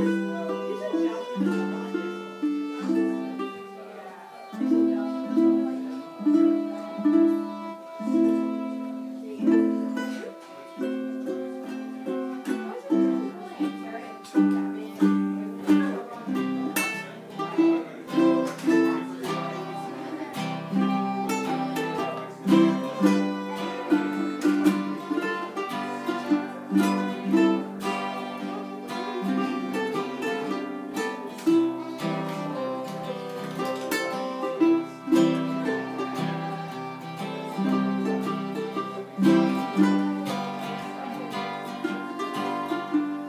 Thank you.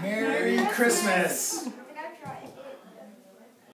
Merry Christmas.